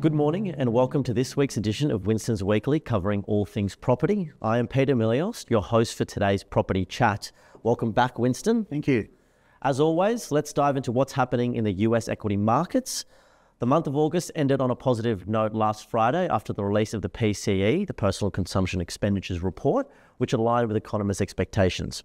Good morning and welcome to this week's edition of Winston's Weekly covering all things property. I am Peter Milios, your host for today's property chat. Welcome back, Winston. Thank you. As always, let's dive into what's happening in the US equity markets. The month of August ended on a positive note last Friday after the release of the PCE, the Personal Consumption Expenditures Report, which aligned with economists' expectations.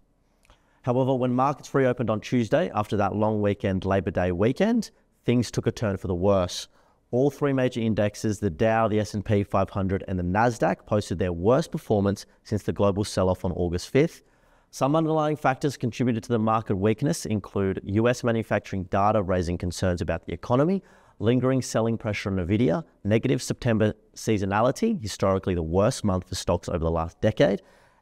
However, when markets reopened on Tuesday after that long weekend Labor Day weekend, things took a turn for the worse. All three major indexes, the Dow, the S&P 500 and the Nasdaq posted their worst performance since the global sell-off on August 5th. Some underlying factors contributed to the market weakness include US manufacturing data raising concerns about the economy, lingering selling pressure on Nvidia, negative September seasonality, historically the worst month for stocks over the last decade,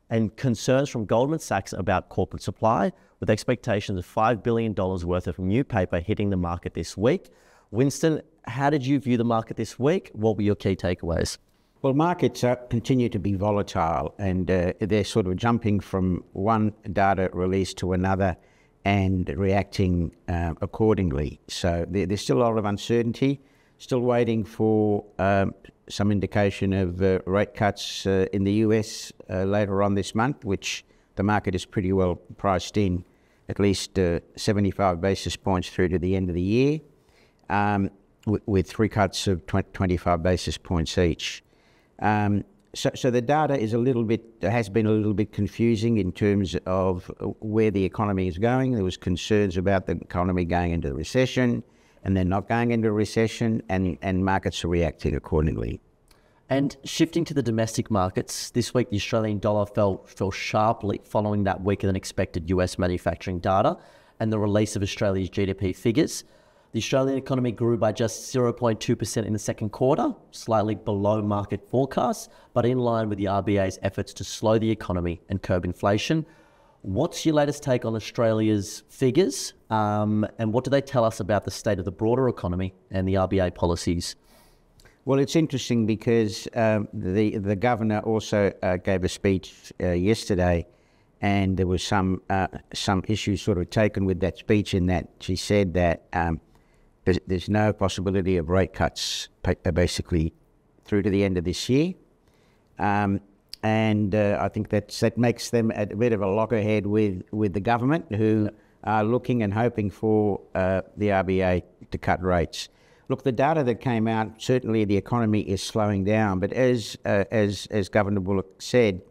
and concerns from Goldman Sachs about corporate supply, with expectations of $5 billion worth of new paper hitting the market this week. Winston, how did you view the market this week? What were your key takeaways? Well, markets uh, continue to be volatile and uh, they're sort of jumping from one data release to another and reacting uh, accordingly. So there, there's still a lot of uncertainty, still waiting for um, some indication of uh, rate cuts uh, in the US uh, later on this month, which the market is pretty well priced in, at least 75 basis points through to the end of the year um, with, three cuts of 20, 25 basis points each. Um, so, so the data is a little bit has been a little bit confusing in terms of where the economy is going. There was concerns about the economy going into recession, and then not going into a recession, and and markets are reacting accordingly. And shifting to the domestic markets, this week the Australian dollar fell fell sharply following that weaker than expected US manufacturing data and the release of Australia's GDP figures. The Australian economy grew by just 0.2% in the second quarter, slightly below market forecasts, but in line with the RBA's efforts to slow the economy and curb inflation. What's your latest take on Australia's figures, um, and what do they tell us about the state of the broader economy and the RBA policies? Well, it's interesting because um, the the governor also uh, gave a speech uh, yesterday, and there was some uh, some issues sort of taken with that speech. In that she said that um, there's, there's no possibility of rate cuts uh, basically through to the end of this year. Um, and uh, I think that that makes them a bit of a loggerhead with, with the government, who are looking and hoping for uh, the RBA to cut rates. Look, the data that came out certainly the economy is slowing down, but as uh, as as Governor Bullock said,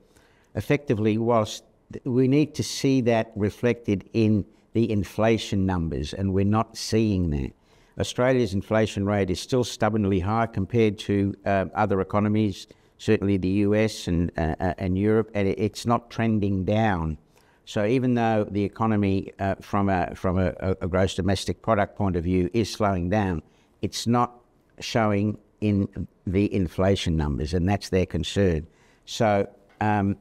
effectively, whilst we need to see that reflected in the inflation numbers, and we're not seeing that. Australia's inflation rate is still stubbornly high compared to uh, other economies, certainly the US and, uh, uh, and Europe, and it's not trending down. So even though the economy, uh, from, a, from a, a, gross domestic product point of view, is slowing down, it's not showing in the inflation numbers, and that's their concern. So um,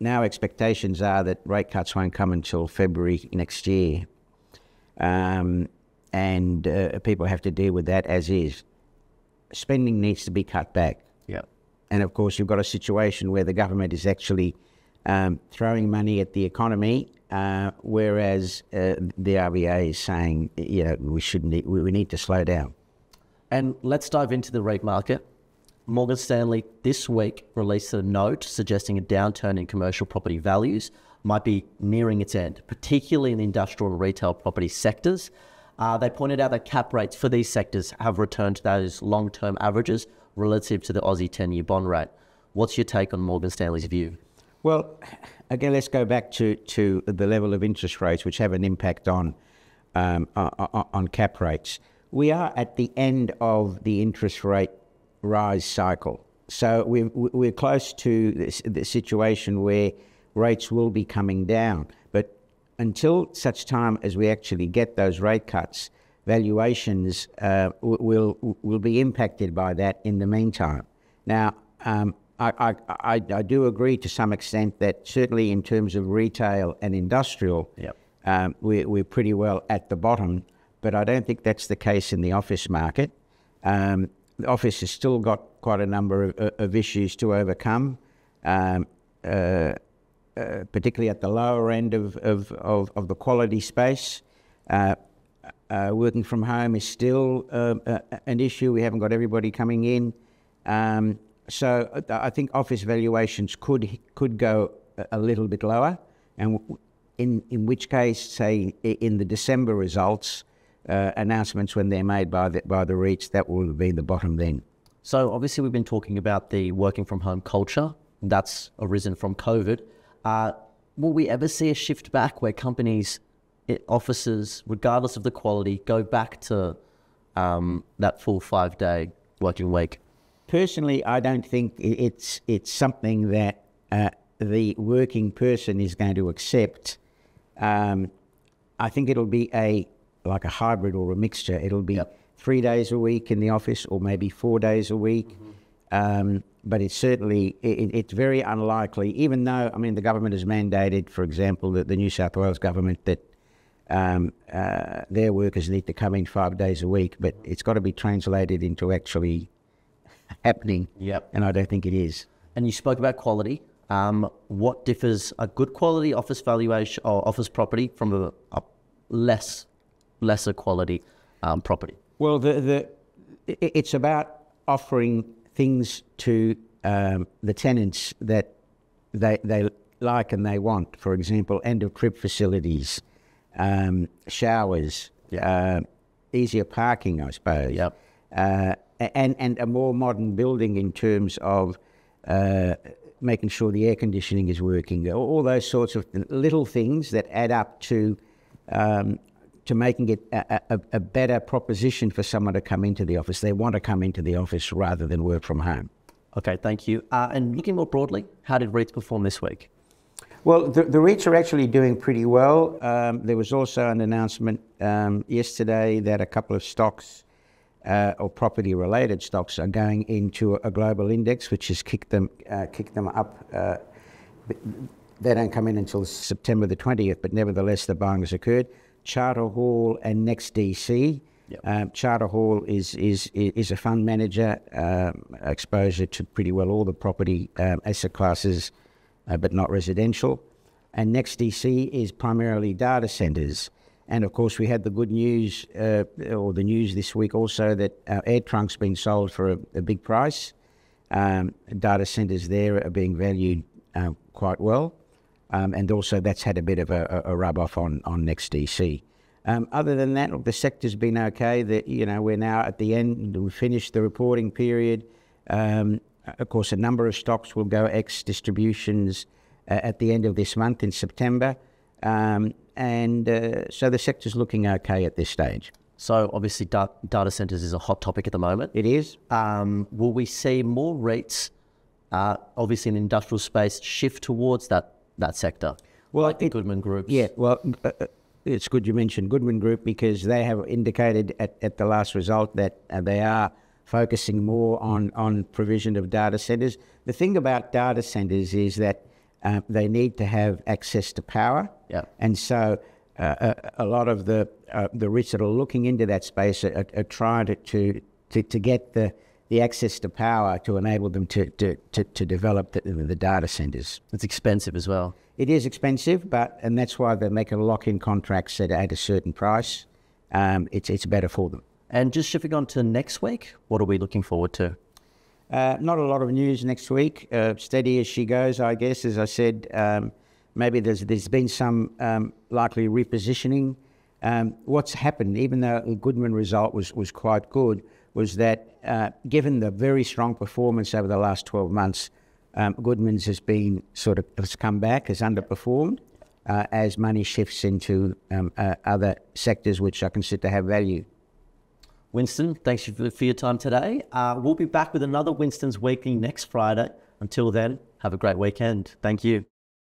now expectations are that rate cuts won't come until February next year. Um, and uh, people have to deal with that as is. Spending needs to be cut back. Yeah. And of course, you've got a situation where the government is actually um, throwing money at the economy, uh, whereas uh, the RBA is saying, you know, we should need, we need to slow down. And let's dive into the rate market. Morgan Stanley this week released a note suggesting a downturn in commercial property values might be nearing its end, particularly in the industrial and retail property sectors. Uh, they pointed out that cap rates for these sectors have returned to those long term averages relative to the Aussie 10 year bond rate. What's your take on Morgan Stanley's view? Well, again, let's go back to, to the level of interest rates, which have an impact on, um, on, cap rates. We are at the end of the interest rate rise cycle. So we're, we're close to the situation where rates will be coming down until such time as we actually get those rate cuts, valuations uh, will will be impacted by that in the meantime. Now, um, I, I, I, do agree to some extent that certainly in terms of retail and industrial, yep. um, we, we're pretty well at the bottom, but I don't think that's the case in the office market. Um, the office has still got quite a number of, of issues to overcome. Um, uh, uh, particularly at the lower end of, of, of, of the quality space. Uh, uh, working from home is still uh, uh, an issue. We haven't got everybody coming in. Um, so uh, I think office valuations could could go a little bit lower, and in in which case, say in the December results announcements when they're made by the by the REITs, that will be the bottom then. So obviously, we've been talking about the working from home culture that's arisen from COVID. Uh, will we ever see a shift back where companies, offices, regardless of the quality, go back to um, that full five day working week? Personally, I don't think it's it's something that uh, the working person is going to accept. Um, I think it'll be a like a hybrid or a mixture. It'll be yep. three days a week in the office, or maybe four days a week. Mm-hmm. Um, but it's certainly it, it's very unlikely. Even though I mean the government has mandated, for example, that the New South Wales government that um, uh, their workers need to come in five days a week, but it's got to be translated into actually happening. Yep. And I don't think it is. And you spoke about quality. Um, what differs a good quality office valuation or office property from a, a less lesser quality um, property? Well, the, the it's about offering things to um, the tenants that they they like and they want. For example, end of trip facilities, um, showers, uh, easier parking, I suppose. Yep. Uh, and and a more modern building in terms of uh, making sure the air conditioning is working. All those sorts of little things that add up to um, to making it a, a, a, better proposition for someone to come into the office. They want to come into the office rather than work from home. Okay, thank you. Uh, and looking more broadly, how did REITs perform this week? Well, the, the REITs are actually doing pretty well. Um, there was also an announcement um, yesterday that a couple of stocks uh, or property related stocks are going into a global index, which has kicked them, uh, kicked them up. Uh, they don't come in until September the 20th, but nevertheless, the buying has occurred. Charter Hall and NEXTDC. Yep. Um, Charter Hall is is is a fund manager, um, exposure to pretty well all the property um, asset classes uh, but not residential. And NEXTDC is primarily data centers. And of course, we had the good news, uh, or the news this week also, that our AirTrunk's been sold for a, a big price. Um, data centers there are being valued uh, quite well. Um, and also, that's had a bit of a, a rub off on, on NEXTDC. Um, other than that, look, the sector's been okay. That you know, we're now at the end. We finished the reporting period. Um, of course, a number of stocks will go ex distributions uh, at the end of this month in September. Um, and uh, so the sector's looking okay at this stage. So obviously, da- data centers is a hot topic at the moment. It is. Um, will we see more REITs, uh, obviously in industrial space, shift towards that that sector? Well, like the Goodman Group. Yeah. Well, uh, uh, it's good you mentioned Goodman Group because they have indicated at, at the last result that uh, they are focusing more on, on provision of data centers. The thing about data centers is that uh, they need to have access to power. Yeah. And so uh, a, a, lot of the uh, the REITs that are looking into that space are, are trying to, to, to, to, get the, the access to power to enable them to, to, to, to develop the, the data centers. It's expensive as well. It is expensive, but and that's why they make a lock-in contracts at, at a certain price. Um, it's, it's better for them. And just shifting on to next week, what are we looking forward to? Uh, not a lot of news next week. Uh, steady as she goes, I guess. As I said, um, maybe there's there's been some um, likely repositioning. Um, what's happened, even though the Goodman result was was quite good, was that given the very strong performance over the last 12 months, um, Goodman's has been sort of has come back, has underperformed. Uh, as money shifts into um, uh, other sectors which I consider to have value. Winston, thanks for your time today. Uh, we'll be back with another Winston's Weekly next Friday. Until then, have a great weekend. Thank you.